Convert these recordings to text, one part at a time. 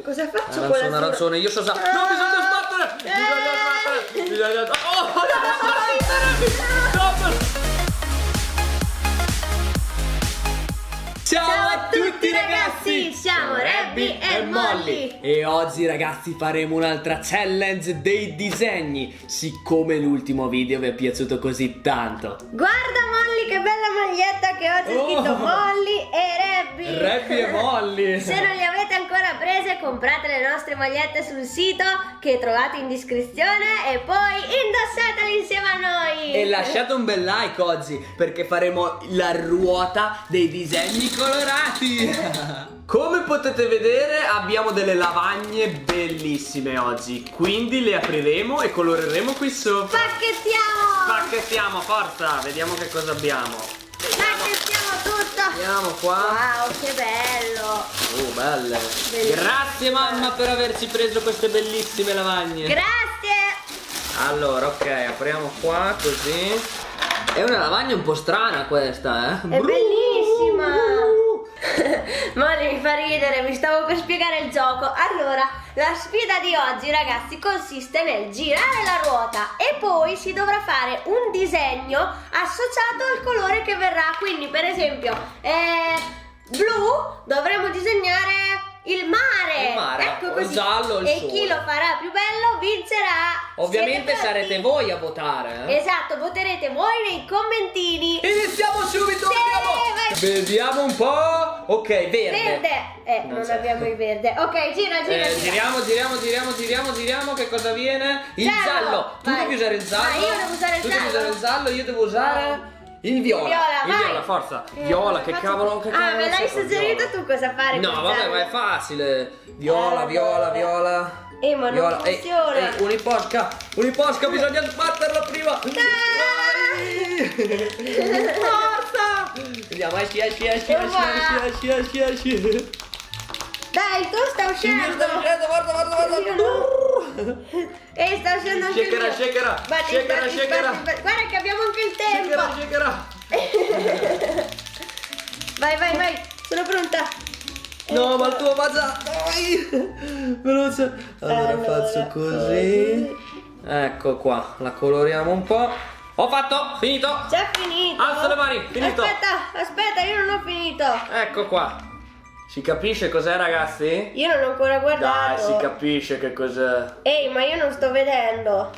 Cosa faccio con la arancione, io so sa. No, bisogna sbattere! Bisogna sbattere! Bisogna. Oh, devo sbattere! Ciao, Ciao a tutti, ragazzi, siamo Rebby e Molly. E oggi ragazzi faremo un'altra challenge dei disegni Siccome l'ultimo video vi è piaciuto così tanto Guarda maglietta che oggi ho scritto Oh. Molly e Rebby Rebby e Molly Se non le avete ancora prese comprate le nostre magliette sul sito che trovate in descrizione e poi indossatele insieme a noi E lasciate un bel like oggi perché faremo la ruota dei disegni colorati. Come potete vedere abbiamo delle lavagne bellissime oggi, quindi le apriremo e coloreremo qui sopra. Pacchettiamo Pacchettiamo, forza, vediamo che cosa abbiamo. Tutto Andiamo qua. Wow che bello Oh, belle. Bellissime. Grazie mamma per averci preso queste bellissime lavagne. Grazie allora, ok, apriamo qua così. È una lavagna un po' strana questa, eh? È bellissima Molly mi fa ridere, mi stavo per spiegare il gioco. Allora, la sfida di oggi, ragazzi, consiste nel girare la ruota e poi si dovrà fare un disegno associato al colore che verrà. Quindi, per esempio, eh, blu dovremo disegnare il mare. Il mare, ecco così. giallo, il e sole. chi lo farà più bello vincerà. Ovviamente sarete voi a votare, eh? Esatto, voterete voi nei commentini. Iniziamo subito, Sì, vediamo. Vediamo un po'. Ok, verde. Verde! Eh, Non non, c'è. abbiamo il verde. Ok, gira, gira, Eh, gira. giriamo, giriamo, giriamo, giriamo, giriamo. Che cosa viene? Il Giallo. giallo. Tu Vai. devi usare il giallo. Vai, io devo usare il tu devi giallo. usare il giallo, io devo usare il viola. Viola, il viola, forza. Eh, viola, che faccio? cavolo, che Ah, cavolo me l'hai suggerito tu cosa fare No, vabbè, giallo. ma è facile. Viola, Eh, viola, vabbè. viola. Eh, ma non viola. Funziona. ehi, uniposca, uniposca, bisogna sbatterla prima. Vai. Vediamo, esci, esci, esci, esci, esci, esci, esci, esci. Dai, tu sta Il uscendo. sta uscendo, guarda, guarda, Io guarda. Eh, sta uscendo anche il Shakera, mio. shakera. sbatti, sbatti. Guarda che abbiamo anche il tempo. Shakera, shakera. Vai, vai, vai. Sono pronta. No, ma il tuo già. Dai. Veloce. Allora, Allora, faccio così. Ecco qua, la coloriamo un po'. Ho fatto, finito. Già finito. Alza le mani, finito. Aspetta, aspetta, io non ho finito. Ecco qua. Si capisce cos'è, ragazzi? Io non ho ancora Dai, guardato. si capisce che cos'è. Ehi, ma io non sto vedendo.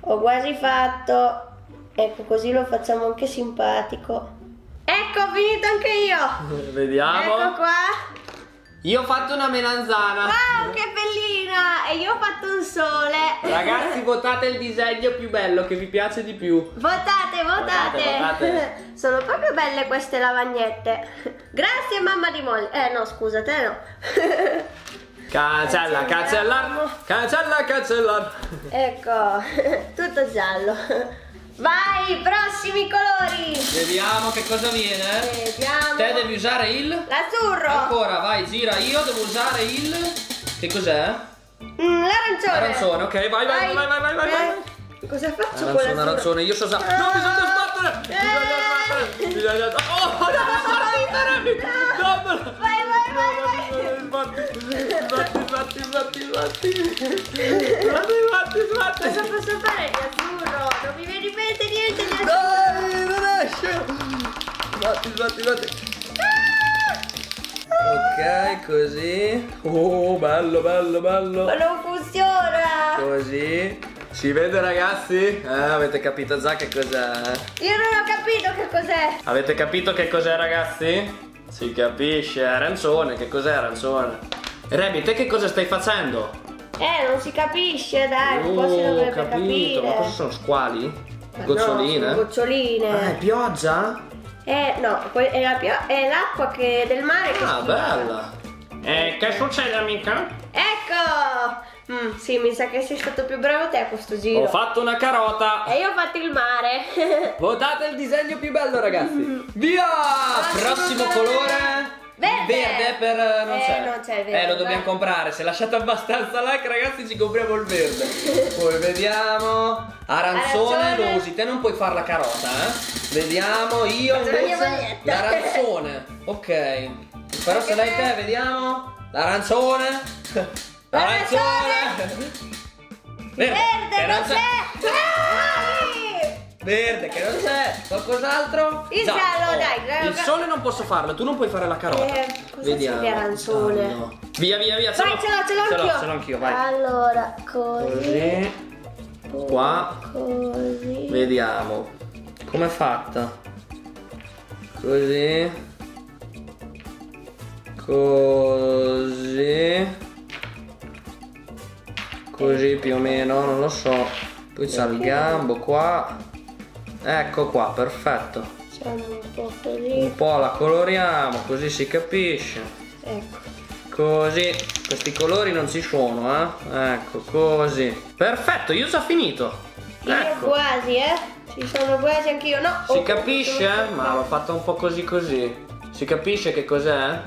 Ho quasi fatto. Ecco, così lo facciamo anche simpatico. Ecco, ho finito anche io. Vediamo. Ecco qua. Io ho fatto una melanzana. Wow, che bellina! E io ho fatto un sole. Ragazzi, votate il disegno più bello che vi piace di più. Votate, votate. Votate, votate. Sono proprio belle queste lavagnette. Grazie mamma di Molly. Eh no, scusa, te no. Cancella, cancella. Cancella, cancella. ecco, tutto giallo. Vai, prossimi colori. Vediamo che cosa viene. Vediamo. Te devi usare il. L'azzurro. Ancora, vai, gira. Io devo usare il. Che cos'è? Mm, l'arancione. Arancione, ok, vai, vai, vai, vai, vai, vai. Eh, Cosa faccio con Arancione, l'azzurro? arancione, io so sa. Ah. No, bisogna sbattere! Eh. Bisogna sbattere! Bisogna. Oh, devo sbattere! Doppolo! Vai, vai, vai, vai. Sbatti, sbatti, sbatti, sbatti, sbatti. Sbatti, sbatti. Cosa posso fare azzurro? Non mi viene in mente niente di azzurro. Dai, non esce! Sbatti, sbatti, sbatti. Ok, così. Oh, bello, bello, bello. Ma non funziona. Così. Si vede ragazzi? Eh, avete capito già che cos'è? Io non ho capito che cos'è. Avete capito che cos'è ragazzi? Si capisce, arancione, che cos'è arancione? Rebi, te che cosa stai facendo? Eh, non si capisce, dai, Oh, ho dovrebbe capito, capire. ma cosa sono squali? Ma Goccioline? No, goccioline. Ah, è pioggia? Eh, no, è la pio- è l'acqua che del mare che Ah, schiva. bella! Eh, che succede amica? Ecco! Mm, sì, mi sa che sei stato più bravo te a questo giro. Ho fatto una carota! E io ho fatto il mare. Votate il disegno più bello ragazzi! Via! Prossimo colore! Verde! Verde per... eh, non Eh, c'è. non c'è verde, Eh, lo dobbiamo comprare. Se lasciate abbastanza like ragazzi ci compriamo il verde. Poi vediamo... Arancione, Arancione. lo usi. Te non puoi fare la carota, eh? Vediamo, io invece... L'arancione. Ok. Però se dai te, vediamo... L'arancione. L'arancione. Verde, Verde, che non? Bravi! Verde, che non c'è. Qualcos'altro? Il Giallo. Oh, dai, giallo. Il sole non posso farlo, tu non puoi fare la carota. Eh, c'è di arancione? Giallo. Via, via, via. Vai, ce l'ho, ce l'ho anch'io. Ce l'ho anch'io, vai. Allora, così. Così. Qua. Così. Vediamo. Com'è fatta? Così. Così. Così più o meno, non lo so. Poi salgiamo qua. Ecco qua, perfetto. Un po' la coloriamo, così si capisce. Ecco. Così. Questi colori non ci sono, eh? Ecco, così. Perfetto, io ho finito. Io Ecco. quasi, eh. Ci sono quasi anch'io, no? Si Oh, capisce? Ma l'ho fatta un po' così così. Si capisce che cos'è?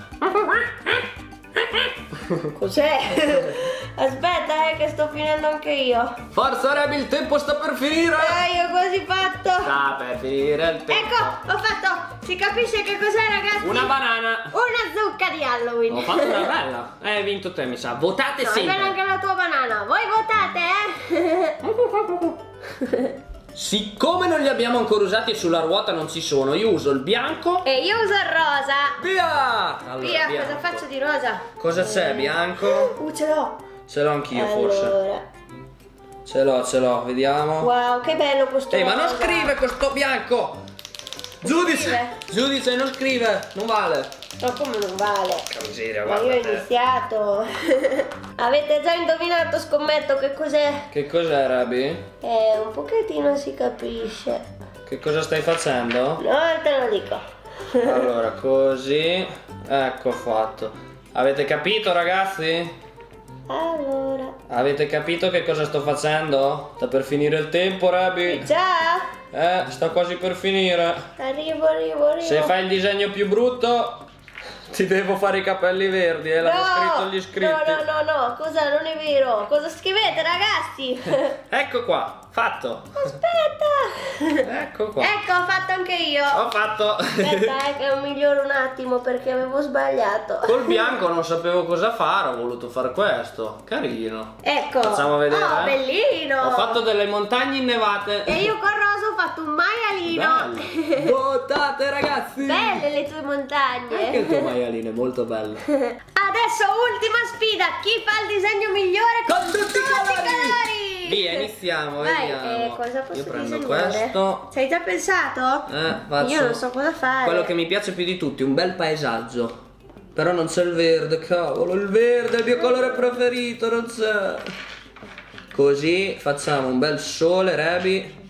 Cos'è? Aspetta, eh, che sto finendo anche io. Forza Rebi, il tempo sta per finire! Dai, ho quasi fatto. Sta per finire il tempo. Ecco, ho fatto. Si capisce che cos'è, ragazzi? Una banana. Una zucca di Halloween. Ho fatto una bella. Eh, hai vinto te, mi sa. Votate No, è bella sempre. anche la tua banana. Voi votate, eh? Siccome non li abbiamo ancora usati e sulla ruota non ci sono, io uso il bianco. e io uso il rosa. Via! Allora, Via, bianco. cosa faccio di rosa? Cosa c'è? Bianco? Uh, ce l'ho. Ce l'ho anch'io forse. Allora. Ce l'ho, ce l'ho, vediamo. Wow, che bello questo Ehi, ma non scrive con sto bianco! Giudice! Giudice, non scrive! Non vale! Ma come non vale? Che miseria, Ma io ho iniziato. Avete già indovinato, scommetto che cos'è? Che cos'è, Rabi? Eh, un pochettino si capisce. Che cosa stai facendo? No, te lo dico. Allora, così. Ecco fatto. Avete capito, ragazzi? Allora. Avete capito che cosa sto facendo? Sta per finire il tempo, Rabi? Già? Eh, sta quasi per finire. Arrivo, arrivo, arrivo. Se fai il disegno più brutto, ti devo fare i capelli verdi, eh, l'hanno scritto gli iscritti. No, no, no, no, cosa non è vero? Cosa scrivete, ragazzi? Ecco qua, fatto. Aspetta. Ecco qua. ecco, ho fatto anche io. Ho fatto. Aspetta, eh, che miglioro un attimo perché avevo sbagliato. Col bianco non sapevo cosa fare, ho voluto fare questo. Carino. Ecco. Facciamo vedere. Oh, bellino. Ho fatto delle montagne innevate. E io con fatto un maialino. Bello. Votate ragazzi. Belle le tue montagne. Anche il tuo maialino è molto bello. Adesso ultima sfida, chi fa il disegno migliore Con tutti i colori. colori? Via, iniziamo, Vai, vediamo. eh, cosa posso Io prendo disegnare? questo. Ci hai già pensato? Eh, faccio Io non so cosa fare. Quello che mi piace più di tutti, un bel paesaggio. Però non c'è il verde, cavolo, il verde è il mio colore preferito, non c'è. Così facciamo un bel sole, Rebi.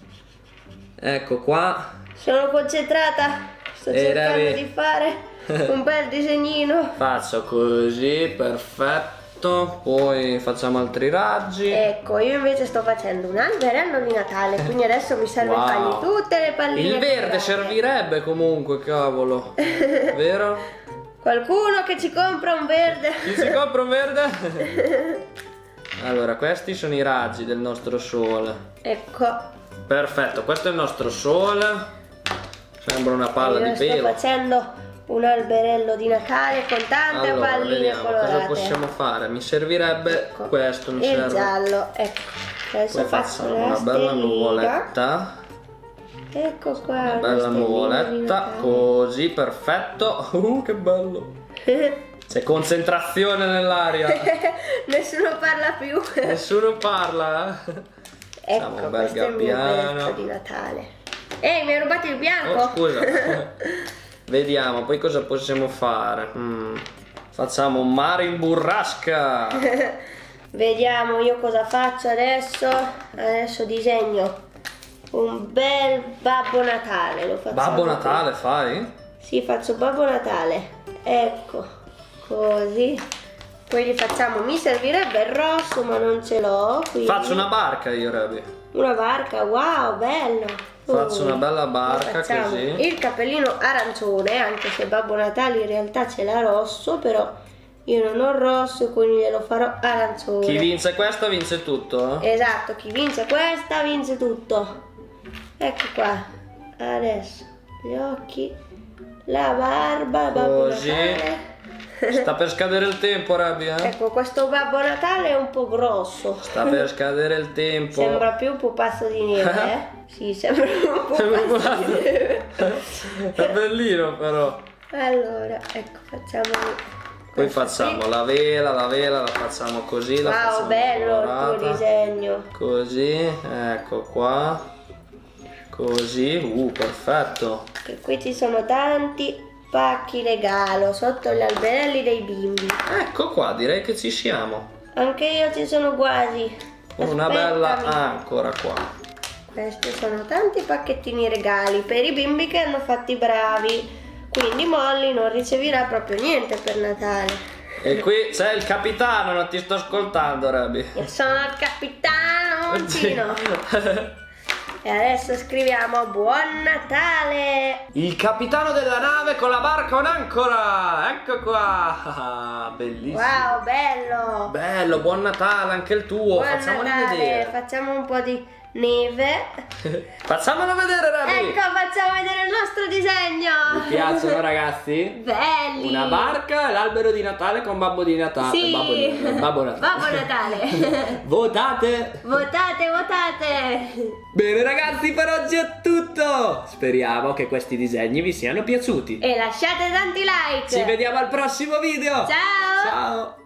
Ecco qua. Sono concentrata. Sto Eh, cercando Ravi. di fare un bel disegnino. Faccio così, perfetto. Poi facciamo altri raggi. Ecco, io invece sto facendo un alberello di Natale, quindi adesso mi serve Wow. fargli tutte le palline. Il verde servirebbe comunque, cavolo. Vero? Qualcuno che ci compra un verde? Chi si compra un verde? Allora, questi sono i raggi del nostro sole. Ecco, Perfetto, questo è il nostro sole. Sembra una palla io di sto pelo. facendo un alberello di Natale con tante Allora, palline vediamo colorate. cosa possiamo fare. Mi servirebbe Ecco, questo, mi il serve. giallo, ecco. Adesso Poi faccio facciamo una bella stellina. nuvoletta. Ecco qua. Una bella nuvoletta, così, perfetto. Uh, che bello. C'è concentrazione nell'aria. Nessuno parla più. Nessuno parla. eh. Ecco, un bel gabbiano. di Natale. Ehi, mi hai rubato il bianco? Oh, scusa. Vediamo, poi cosa possiamo fare? Mm, Facciamo un mare in burrasca. Vediamo io cosa faccio adesso. Adesso disegno un bel Babbo Natale. Lo facciamo Babbo. Natale fai? Sì, faccio Babbo Natale. Ecco, così. Poi li facciamo. Mi servirebbe il rosso, ma non ce l'ho. quindi- Faccio una barca io, Rebi. Una barca, wow, bello. Faccio Uh, una bella lo barca così. Il cappellino arancione, anche se Babbo Natale in realtà ce l'ha rosso, però io non ho rosso, quindi glielo farò arancione. Chi vince questo vince tutto. eh? Esatto, chi vince questa vince tutto. Ecco qua. Adesso gli occhi, la barba, Babbo Così. Natale. Sta per scadere il tempo, Rabbi, eh? Ecco, questo Babbo Natale è un po' grosso. Sta per scadere il tempo. Sembra più un pupazzo di neve, eh? Sì, sembra un pupazzo di neve. È bellino però. Allora, ecco, facciamo... Poi facciamo la vela, la vela la facciamo così, la Wow, facciamo bello il colorata. tuo disegno. Così, ecco qua. Così, uh, perfetto. Che qui ci sono tanti pacchi regalo sotto gli alberelli dei bimbi. Ecco qua, direi che ci siamo. Anche io ci sono quasi. Una bella ancora qua. Questi sono tanti pacchettini regali per i bimbi che hanno fatti bravi. Quindi Molly non riceverà proprio niente per Natale. E qui c'è il capitano, non ti sto ascoltando, Rabbi. Io sono il capitano Moncino. E adesso scriviamo Buon Natale! Il capitano della nave con la barca un'ancora! Ecco qua! Bellissimo! Wow, bello! Bello, buon Natale anche il tuo. Buon Natale! vedere. Facciamo un po' di neve. Facciamolo vedere, Rabbi. Ecco, facciamo vedere il nostro disegno! Piacciono ragazzi? Belli! Una barca e l'albero di Natale con Babbo di Natale. Sì! Babbo, di... Babbo Natale. Babbo Natale! Votate! votate, votate! Bene ragazzi, per oggi è tutto! Speriamo che questi disegni vi siano piaciuti. E lasciate tanti like! Ci vediamo al prossimo video! Ciao! Ciao!